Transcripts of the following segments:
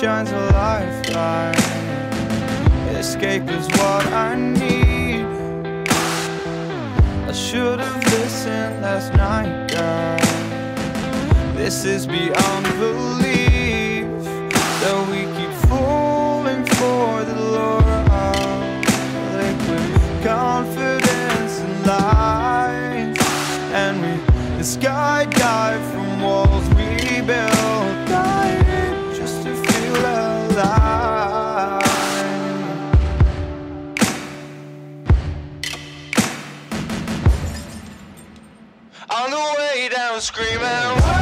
shines a lifeline. Escape is what I need. I should have listened last night, girl. This is beyond belief that we screaming.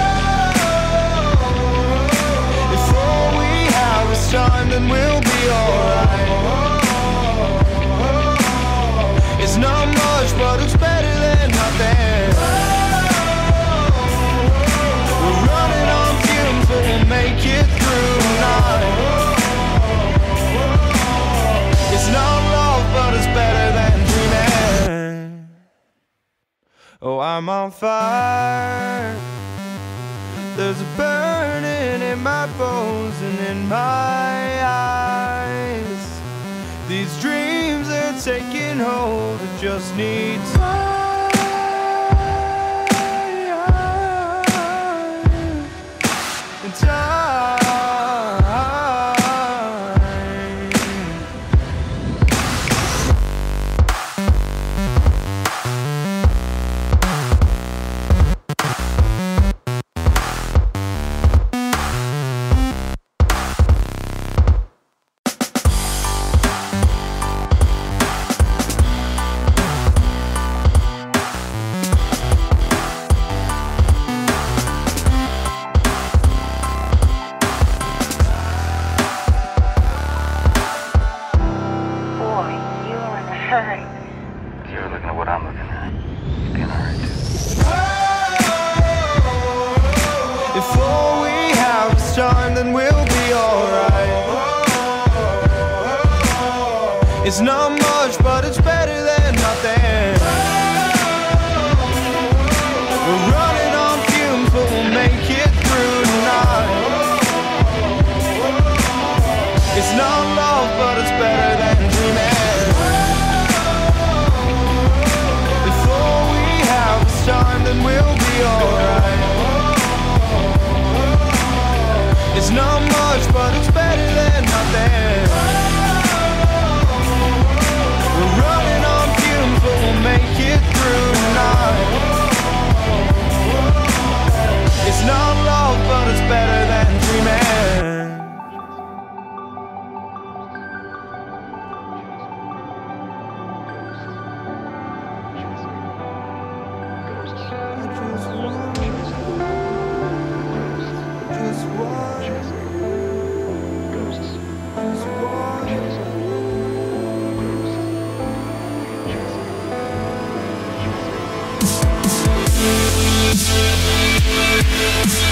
I'm on fire. There's a burning in my bones and in my eyes. These dreams are taking hold, I just need time. It's not Peace.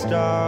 star.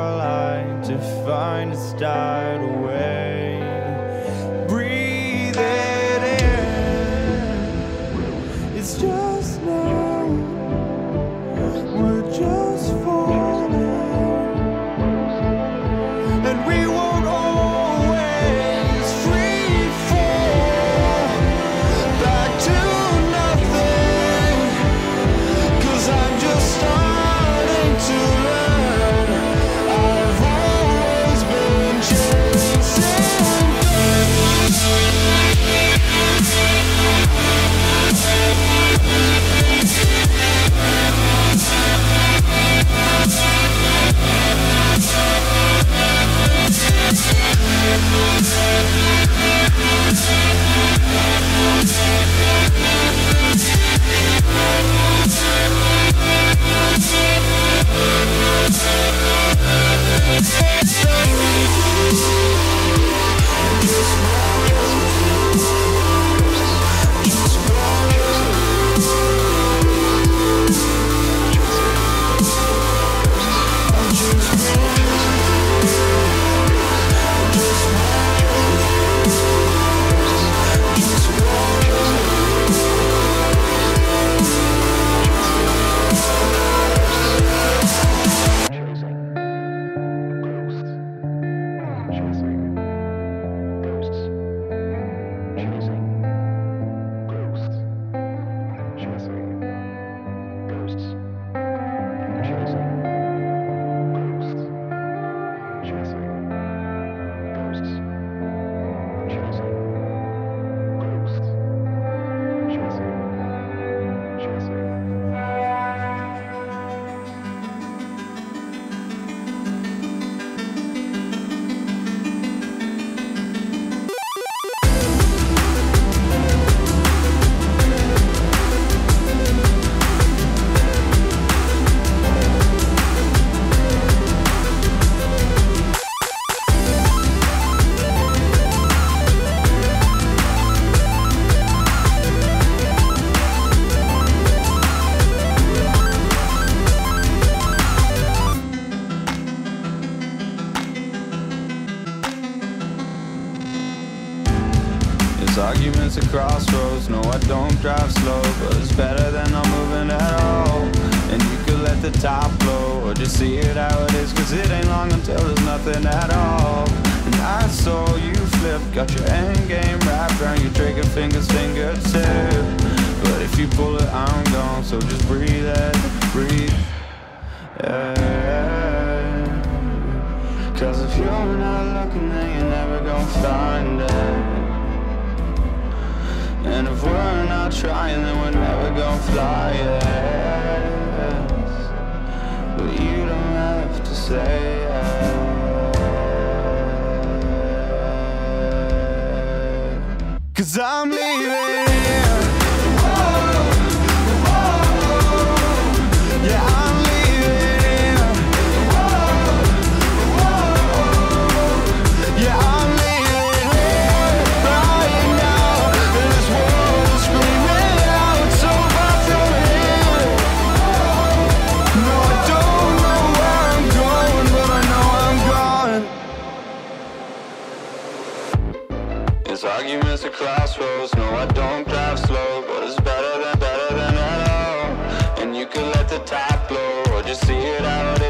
could let the top blow or just see it out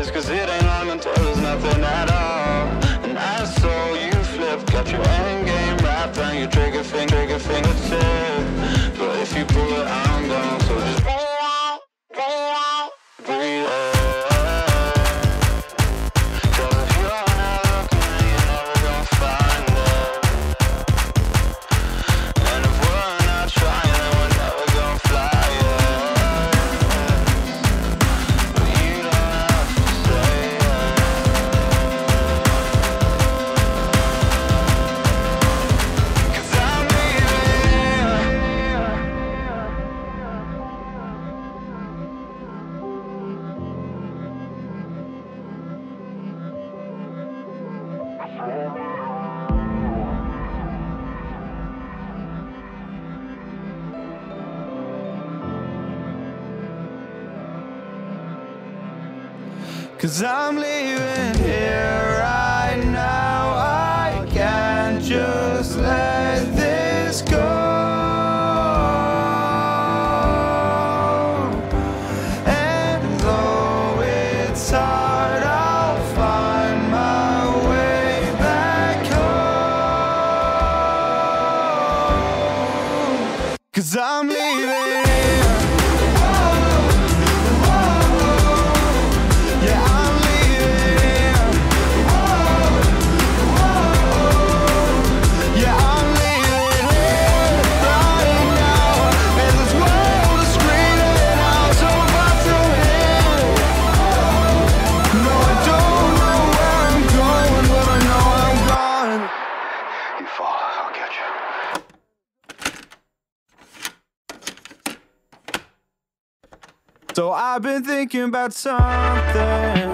thinking about something.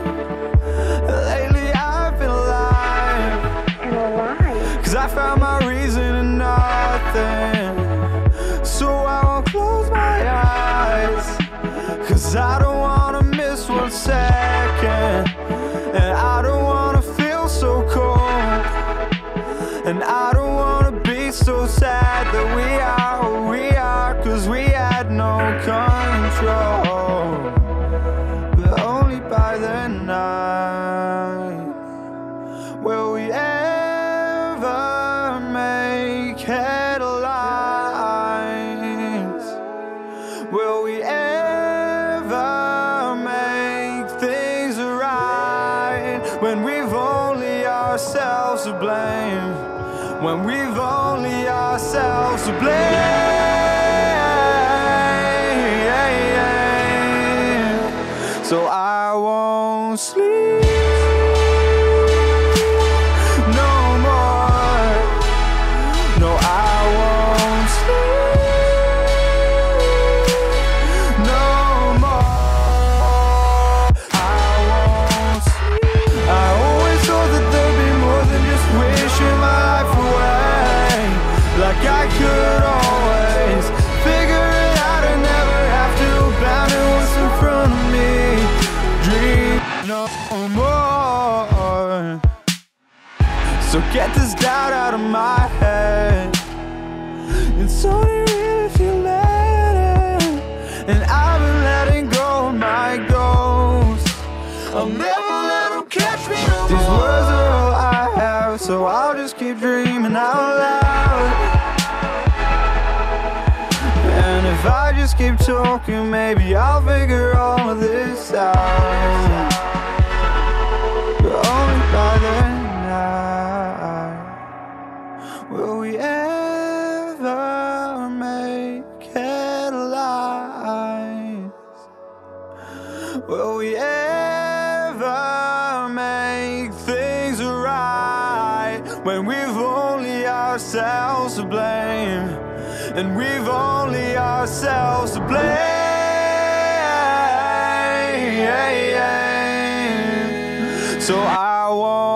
Lately, I've been alive. And alive. Cause I found my reason in nothing. So I won't close my eyes. Cause I don't. Keep talking, maybe I'll figure all of this out. But only by then night will we ever make headlines. Will we ever make things right when we've only ourselves to blame? And we've only ourselves to blame. So I won't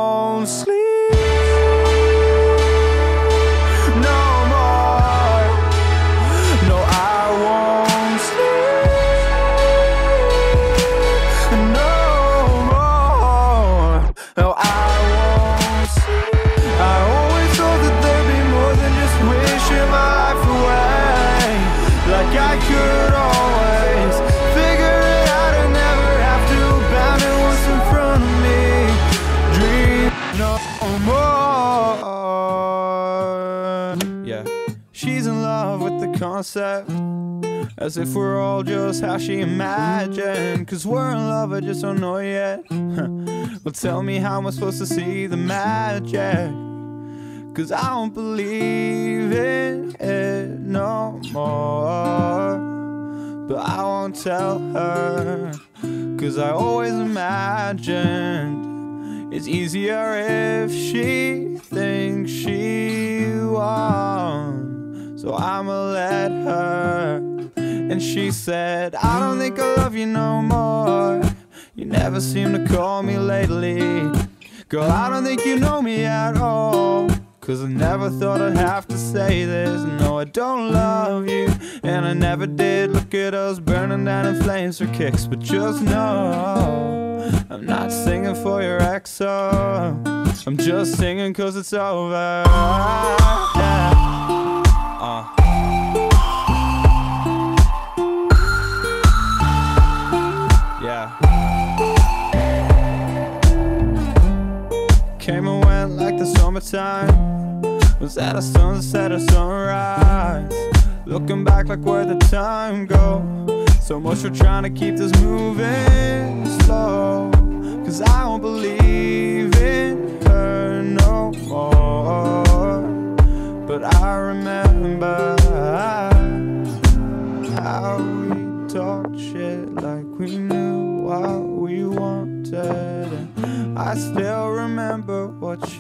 As if we're all just how she imagined. Cause we're in love, I just don't know yet. well, tell me how am I supposed to see the magic? Cause I don't believe in it no more. But I won't tell her. Cause I always imagined it's easier if she thinks she won. So I'ma let her. And she said, I don't think I love you no more. You never seem to call me lately. Girl, I don't think you know me at all. Cause I never thought I'd have to say this. No, I don't love you. And I never did. Look at us burning down in flames for kicks. But just know, I'm not singing for your ex. I'm just singing cause it's over. Summertime. Was at a sunset or sunrise. Looking back like where the time go. So much for trying to keep this moving slow. Cause I don't believe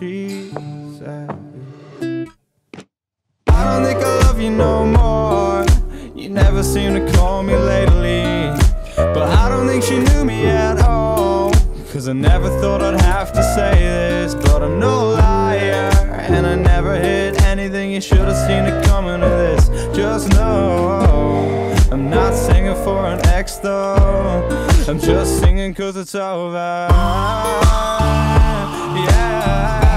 she said. I don't think I love you no more. You never seem to call me lately. But I don't think she knew me at all. Cause I never thought I'd have to say this. But I'm no liar. And I never hid anything you should have seen it coming to this. Just know I'm not singing for an ex though. I'm just singing cause it's over. Yeah. Yeah.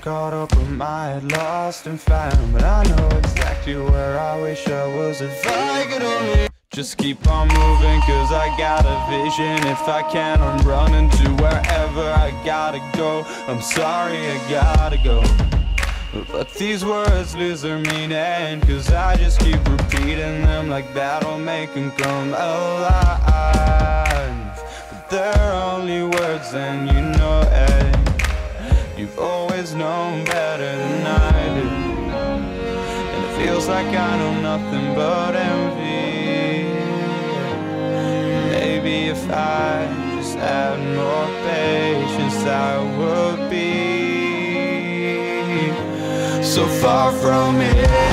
caught up in my head, lost and found But I know exactly where I wish I was if I could only Just keep on moving cause I got a vision. If I can I'm running to wherever I gotta go. I'm sorry I gotta go. But these words lose their meaning Cause I just keep repeating them Like that'll make them come alive. But they're only words and you know it. You've always always known better than I do. And it feels like I know nothing but envy. Maybe if I just had more patience I would be So far from it.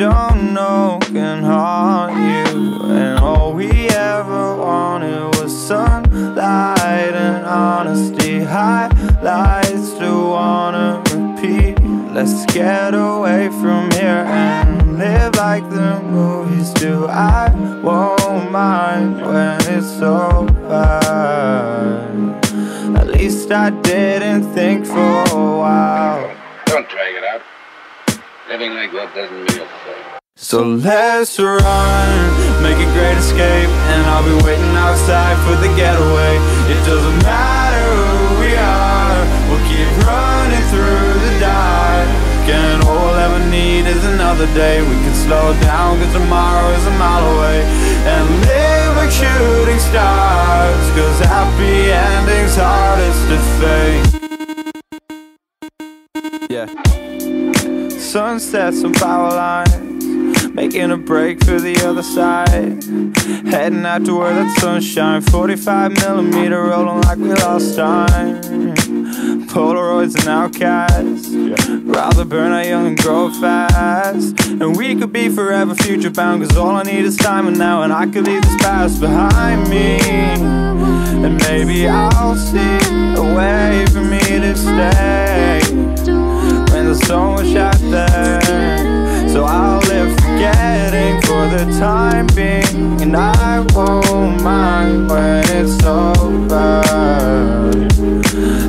Don't know 35 millimeter rolling like we lost time. Polaroids and outcasts. Yeah. Rather burn out young and grow fast. And we could be forever future bound. Cause all I need is time and now. And I could leave this past behind me. And maybe I'll see a way for me to stay. When there's so much out there. So I'll live forgetting for the time being, and I won't mind when it's over.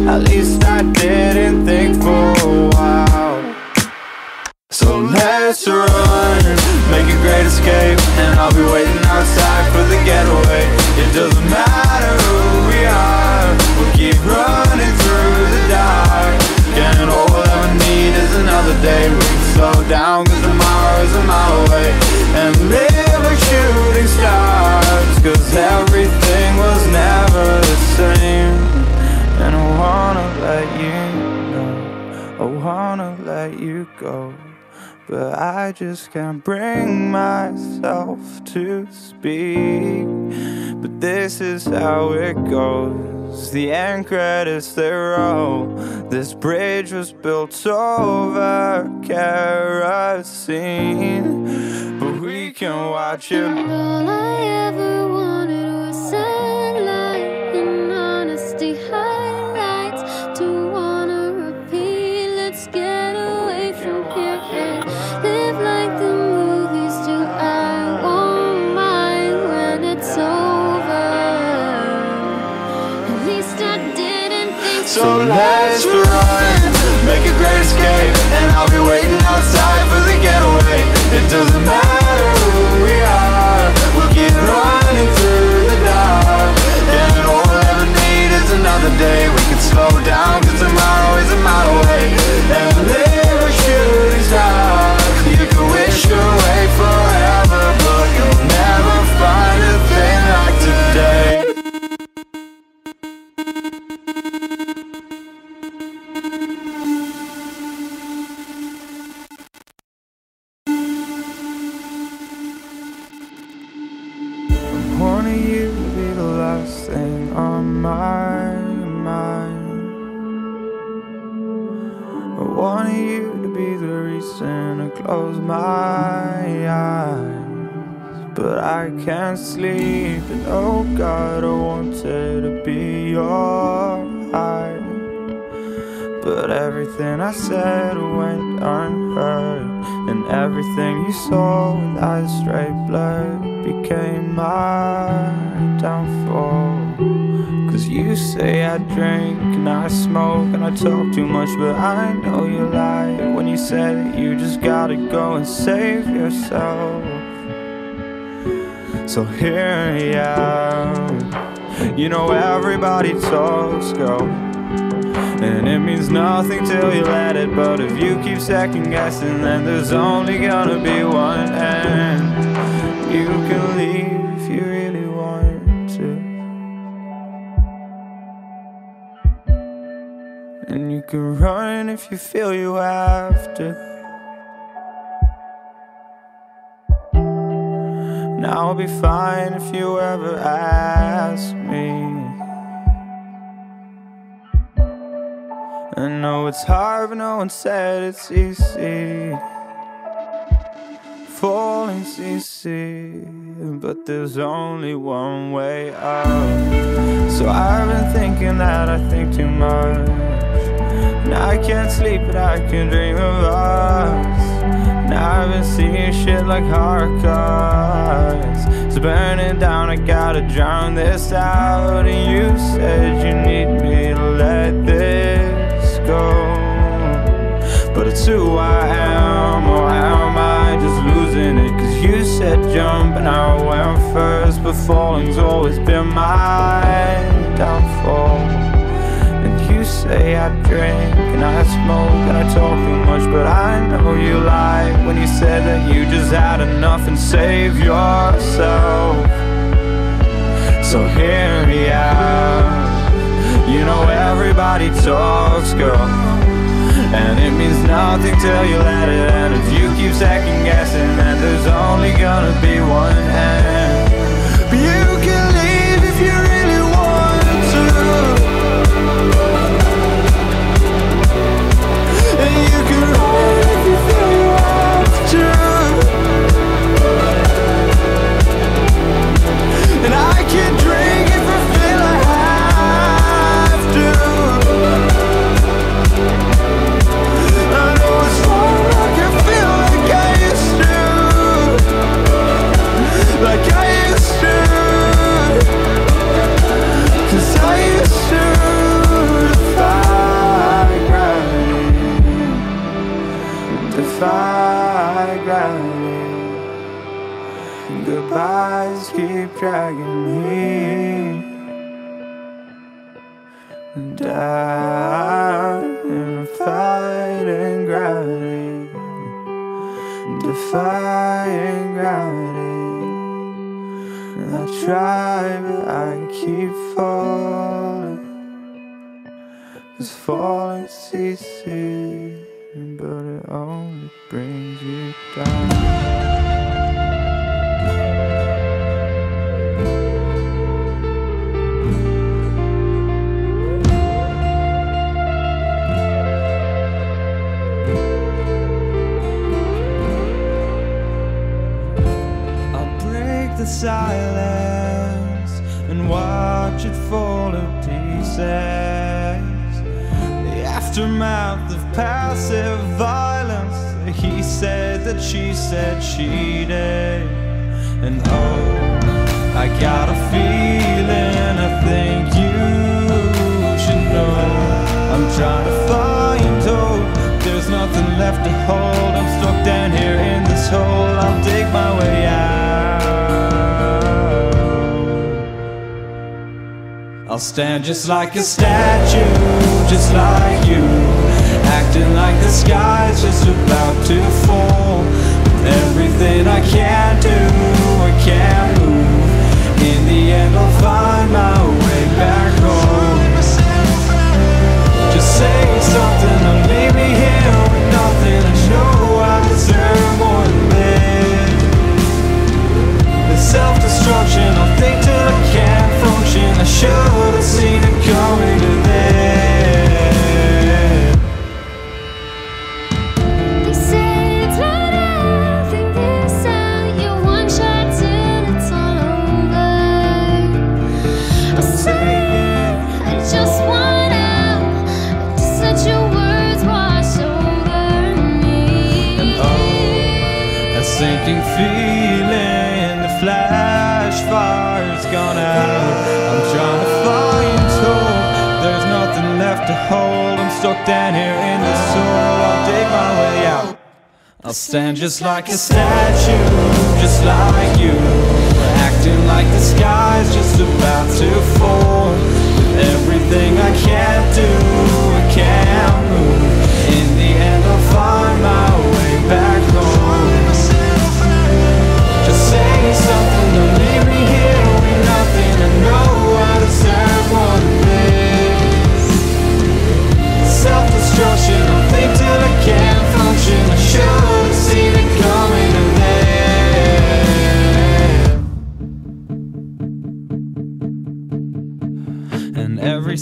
At least I didn't think for a while. So let's run, make a great escape, and I'll be waiting outside for the getaway. It doesn't matter who we are, we'll keep running through the dark. And all ever need is another day. We can slow down, is a mile away. And like shooting stars, cause everything was never the same. And I wanna let you know, I wanna let you go. But I just can't bring myself to speak. But this is how it goes. The end credits they roll. This bridge was built over kerosene. But we can watch it. All I ever wanted was sunlight escape, and I'll be waiting outside for the getaway. It doesn't matter who we are, we'll keep running through the dark. And all we'll ever need is another day. We can slow down, can't sleep, and oh God, I wanted to be your high. But everything I said went unheard, and everything you saw with eyes straight blurred became my downfall. Cause you say I drink and I smoke and I talk too much, but I know you lie when you that you just gotta go and save yourself. So here I am. You know everybody talks, girl. And it means nothing till you let it. But if you keep second guessing, then there's only gonna be one end. You can leave if you really want to. And you can run if you feel you have to. Now I'll be fine if you ever ask me. I know it's hard, but no one said it's easy. Falling's easy, but there's only one way out. So I've been thinking that I think too much. And I can't sleep, but I can dream of us. And I've been seeing shit like hard cards. It's burning down, I gotta drown this out. And you said you need me to let this go. But it's who I am, or am I just losing it? Cause you said jump and I went first, but falling's always been my downfall. And you say I drink and I smoke and I talk too much, but I know you lied when you said that you just had enough and save yourself. So hear me out. You know everybody talks, girl. And it means nothing till you let it end If you keep second guessing that there's only gonna be one end dragging me down in a fighting gravity, defying gravity. I try, but I keep falling. Cause falling's easy, but it only brings you down. The silence and watch it fall to pieces. The aftermath of passive violence. He said that she said she did. And oh, I got a feeling I think you should know. I'm trying to find hope. There's nothing left to hold. I'm stuck down I'll stand just like a statue, just like you. Acting like the sky's just about to fall. Everything I can't do, I can't move. In the end, I'll find my way back home. Just say something, don't leave me here with nothing. I know I deserve more than this. The self-destruction, I'll think till I function. I should have seen it coming down here in the soul. I'll dig my way out. I'll stand just like a statue, just like you. Acting like the sky's just about to fall. With everything I can't do, I can't move.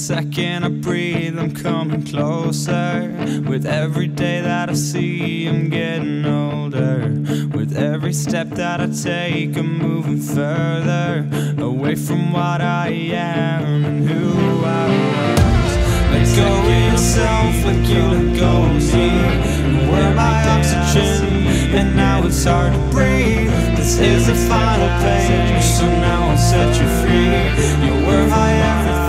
second I breathe, I'm coming closer. With every day that I see, I'm getting older. With every step that I take, I'm moving further away from what I am and who I was. Let go of yourself like you let go of me. You were my oxygen, and now it's hard to breathe. This is the final page, so now I'll set you free. You were my everything.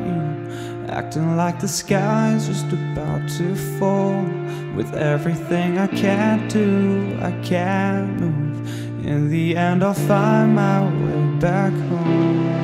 Acting like the sky's just about to fall. With everything I can't do, I can't move. In the end I'll find my way back home.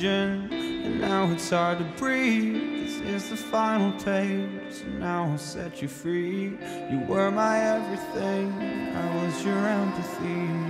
oxygen, and now it's hard to breathe. This is the final page, so now I'll set you free. You were my everything, I was your empathy.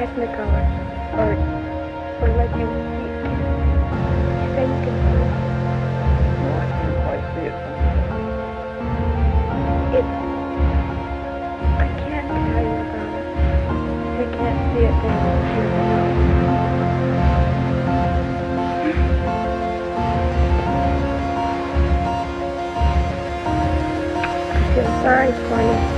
technicolor or or like you think you No, I can't quite see it. It I can't tell you about it. I can't see it from. I feel sorry for.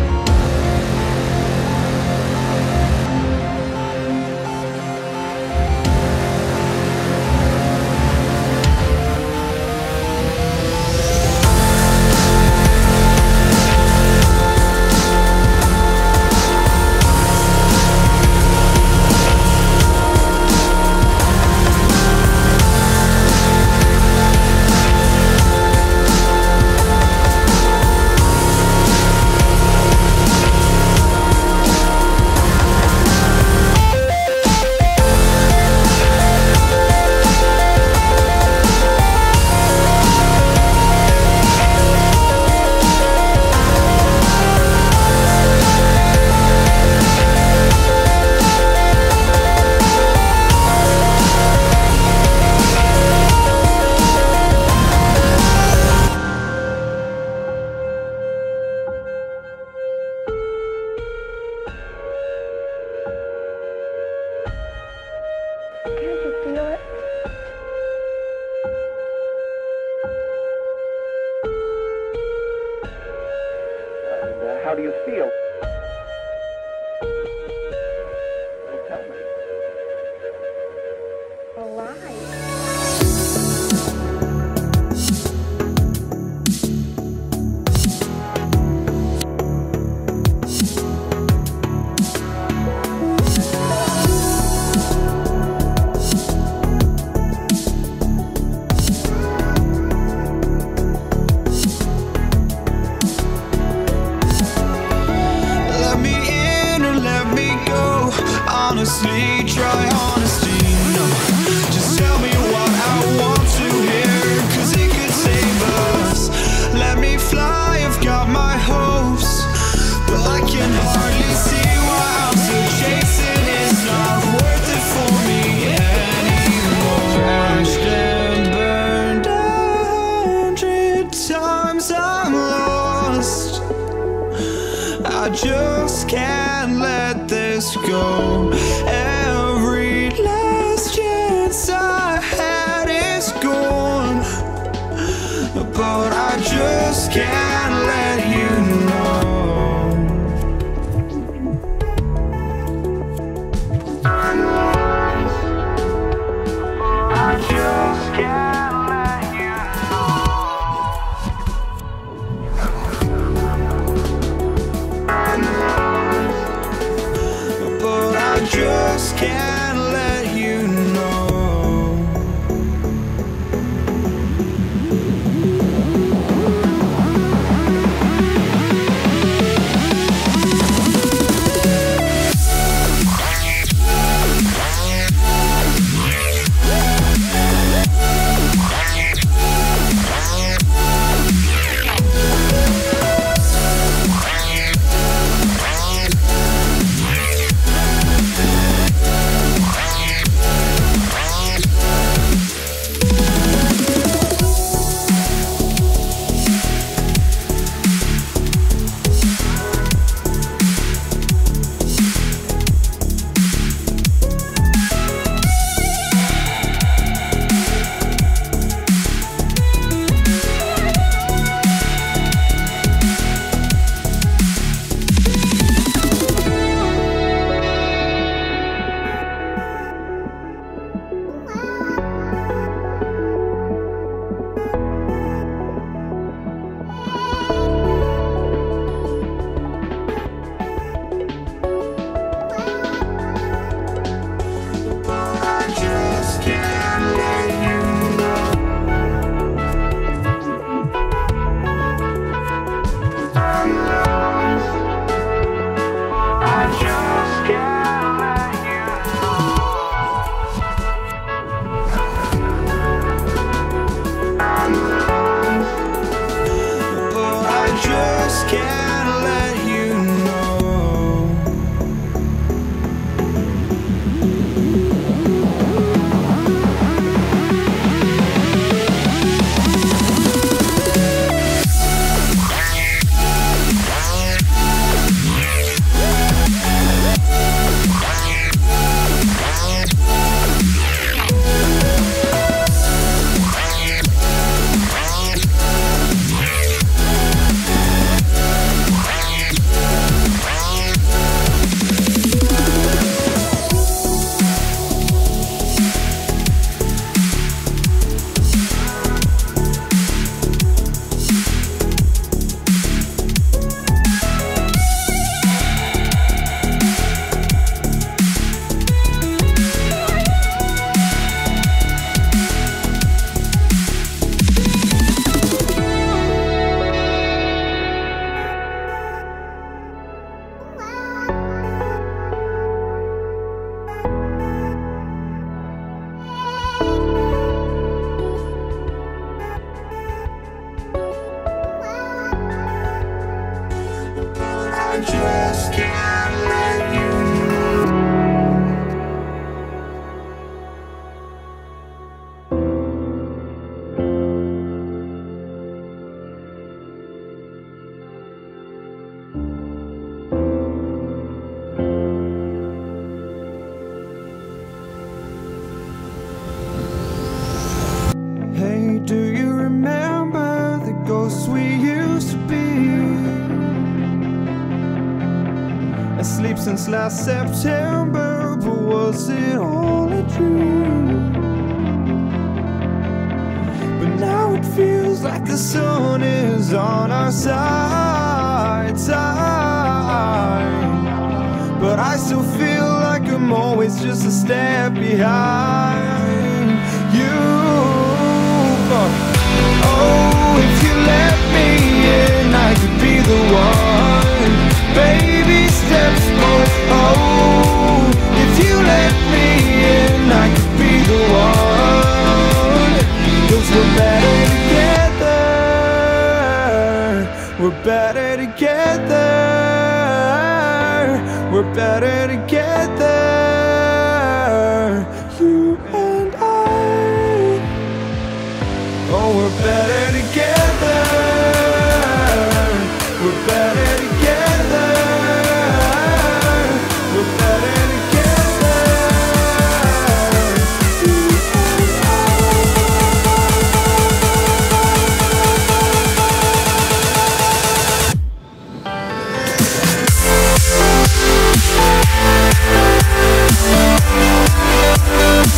Since last September, but was it all a dream? But now it feels like the sun is on our side, side. But I still feel like I'm always just a step behind you. Oh, if you let me in, I could be the one. Baby steps, but oh, if you let me in, I could be the one. Cause we're better together. We're better together. We're better together. You and I. Oh, we're better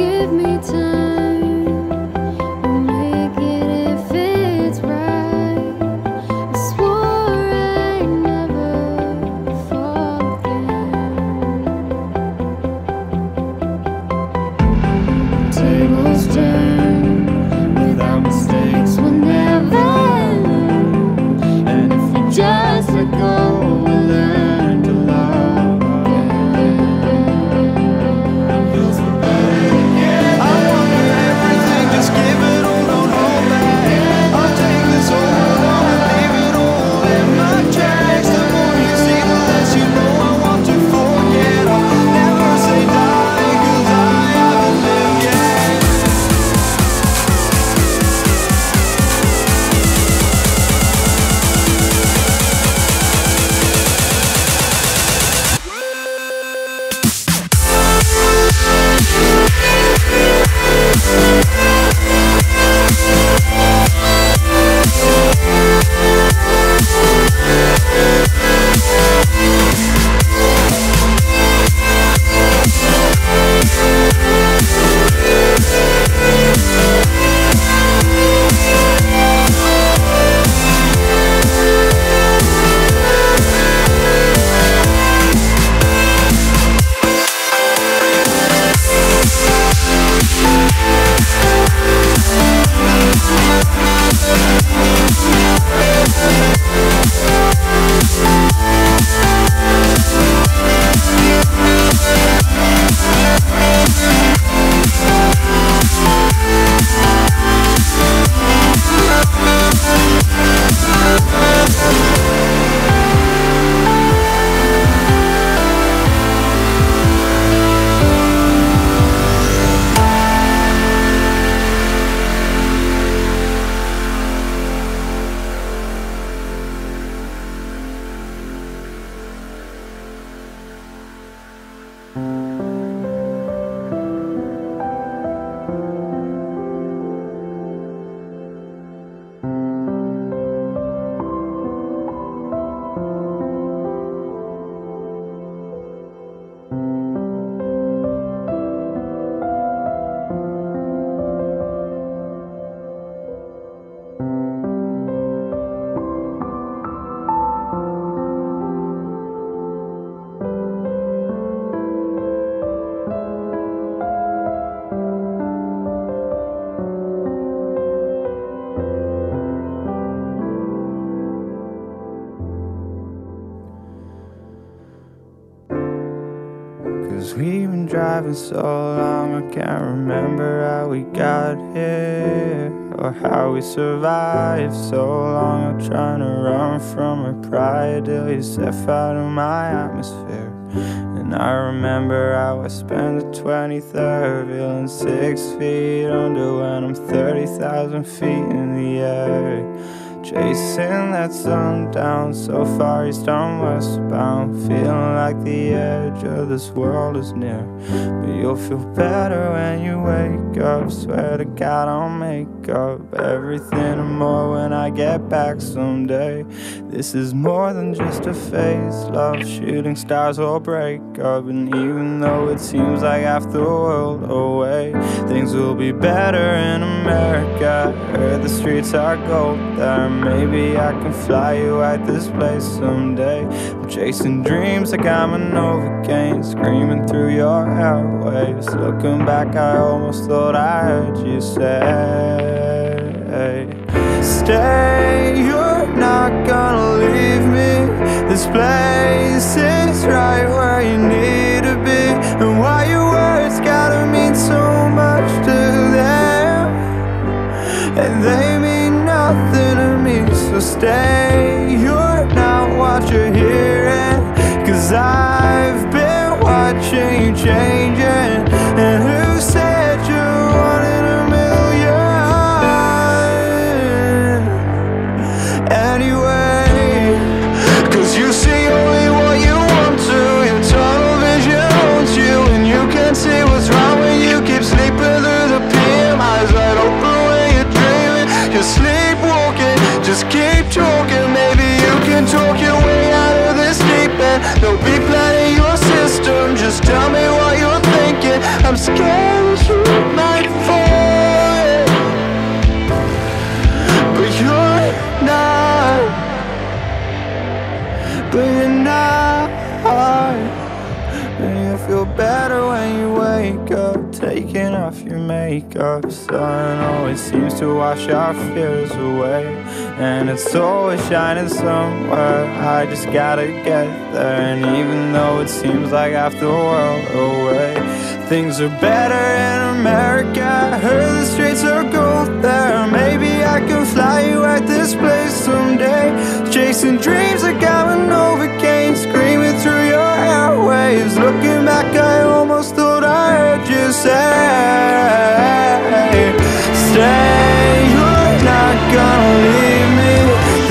give me time. So long, I can't remember how we got here or how we survived so long. I'm trying to run from my pride till you step out of my atmosphere. And I remember how I spent the 23rd feeling six feet under when I'm 30,000 feet in the air. Chasing that sun down so far east I'm westbound. Feeling like the edge of this world is near you'll feel better when you wake up. Swear to God I'll make up everything and more when I get back someday. This is more than just a phase Love shooting stars will break up. And even though it seems like half the world away Things will be better in America. Heard the streets are gold. There Maybe I can fly you at this place someday. Chasing dreams like I'm a Novocaine, screaming through your airwaves. Looking back, I almost thought I heard you say, Stay, you're not gonna leave me. This place is right where you need to be. And why your words gotta mean so much to them. And they mean nothing to me, so stay. You're not what you're hearing. Watching makeup. Sun always seems to wash our fears away, and it's always shining somewhere. I just gotta get there, and even though it seems like half the world away, things are better in America. Heard the streets are gold there. Maybe I can fly you at this place someday. Chasing dreams like I'm an Novocaine, screaming through your airwaves. Looking back, I almost thought I heard you say, Stay, you're not gonna leave me.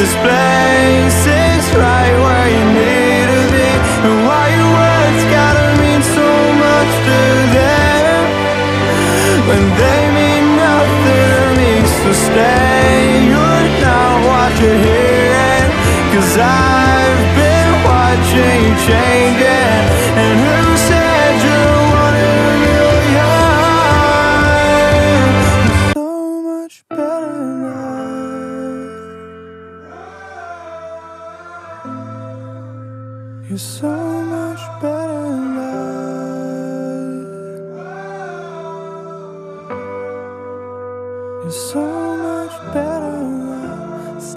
This place is right where you need to be. And why your words gotta mean so much to them when they mean nothing you're hearing. Cause I've been watching you changing. And who said you wanted a million? So much better that. You're so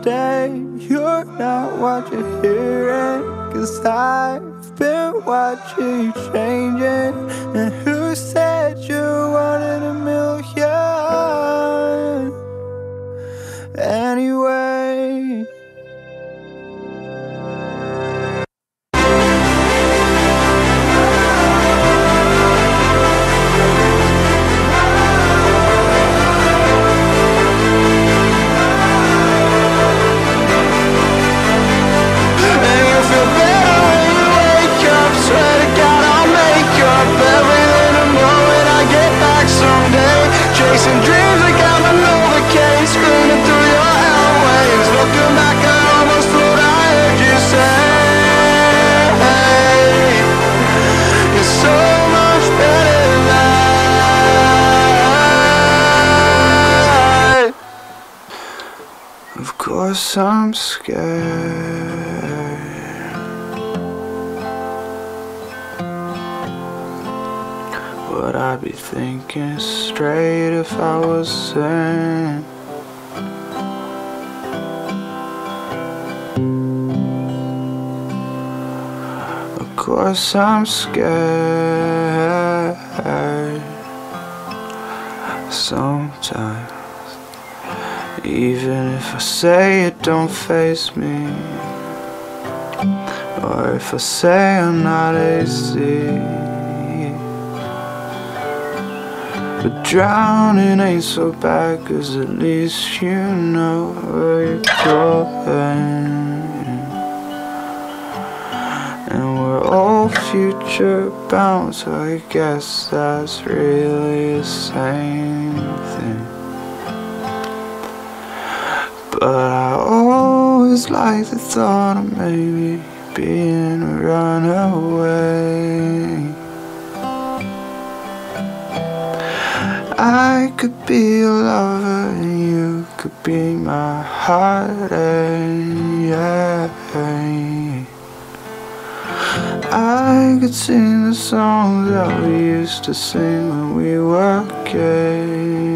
you're not what you're hearing. Cause I've been watching you changing. And who said you wanted a million? Anyway. Course I'm scared. Would I be thinking straight if I was sane? Of course I'm scared. Sometimes, even if I say it don't face me, or if I say I'm not AC. But drowning ain't so bad, cause at least you know where you're going. And we're all future bound, so I guess that's really the same like the thought of maybe being a runaway. I could be your lover and you could be my heartache. I could sing the songs that we used to sing when we were kids.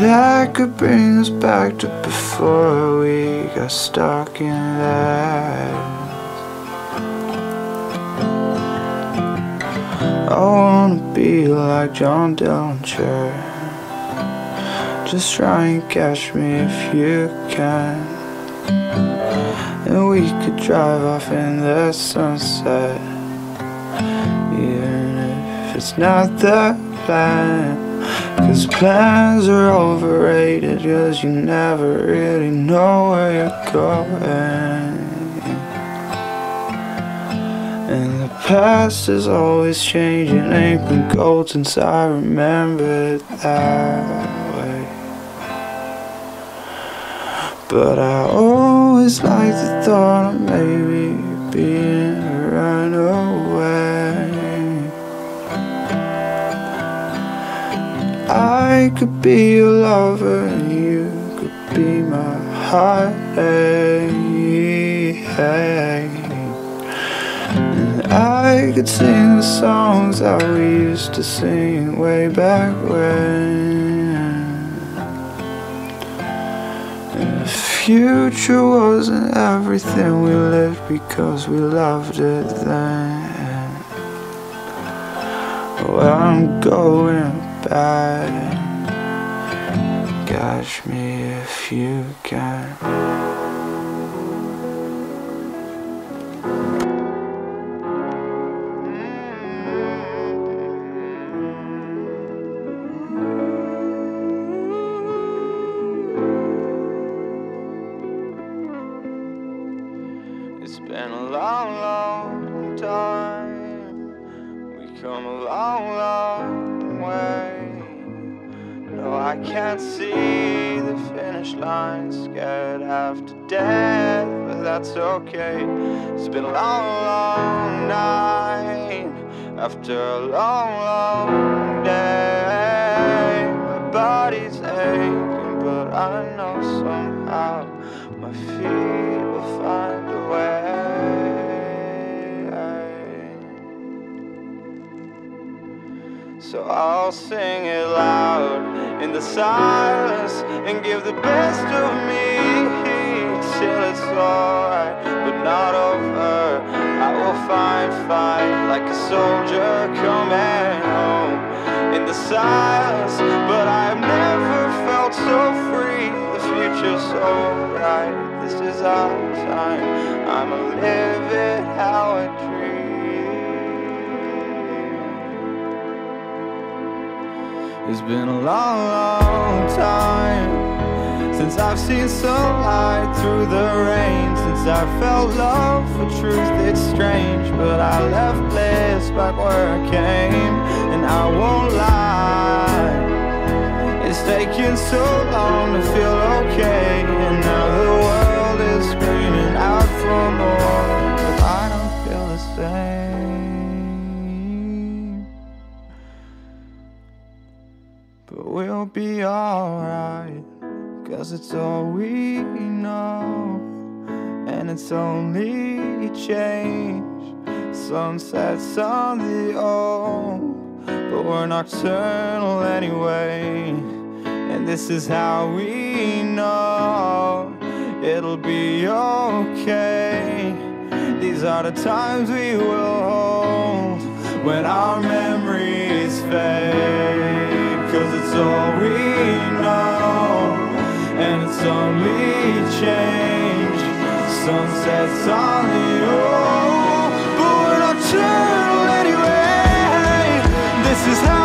That could bring us back to before we got stuck in that. I wanna be like John Dillinger. Just try and catch me if you can. And we could drive off in the sunset. Even if it's not the plan. Cause plans are overrated, cause you never really know where you're going. And the past is always changing, ain't been gold since I remember it that way. But I always like the thought of maybe being a runaway. I could be your lover and you could be my heartache. And I could sing the songs that we used to sing way back when. And the future wasn't everything we lived because we loved it then. Well, I'm going back. Catch me if you can. It's been a long, long time. We come a long, long I can't see the finish line. Scared to death, but that's okay. It's been a long, long night. After a long, long day, my body's aching, but I know somehow my feet will find a way. So I'll sing it loud in the silence and give the best of me till it's alright, but not over. I will find fight like a soldier coming home in the silence, but I've never felt so free. The future's so bright. This is our time. I'ma live it how I dream. It's been a long, long time since I've seen sunlight through the rain. Since I felt love for truth, it's strange, but I left bliss back where I came, and I won't lie. It's taken so long to feel okay, and now the world is screaming out for more, It'll be alright, cause it's all we know. And it's only change, sunsets on the old. But we're nocturnal anyway, and this is how we know it'll be okay. These are the times we will hold when our memories fade all we know, and it's only change. Sunsets on oh, the old, but we're not chill anyway. This is how.